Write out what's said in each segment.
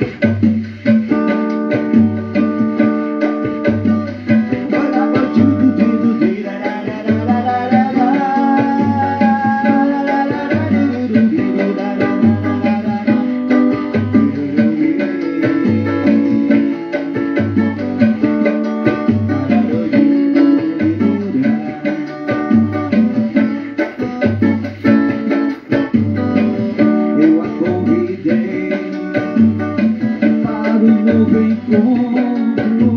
you Oh,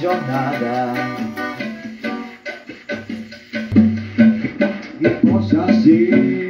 jornada. E possa ser.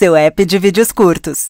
seu app de vídeos curtos.